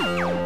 What?